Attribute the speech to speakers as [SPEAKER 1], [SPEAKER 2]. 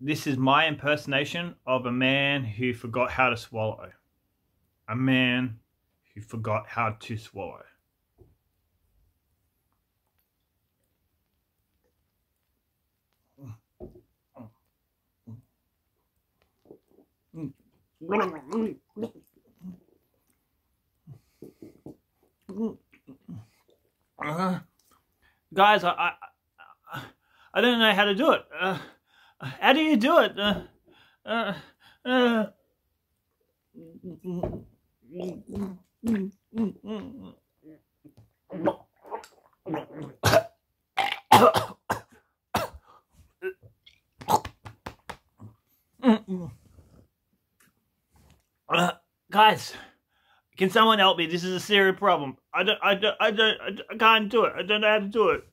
[SPEAKER 1] this is my impersonation of a man who forgot how to swallow. A man who forgot how to swallow. Uh, guys, I, I I don't know how to do it. Uh, how do you do it? Uh, uh, uh. Uh, guys, can someone help me? This is a serious problem. I don't, I don't, I don't, I can't do it. I don't know how to do it.